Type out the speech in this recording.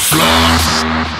floor.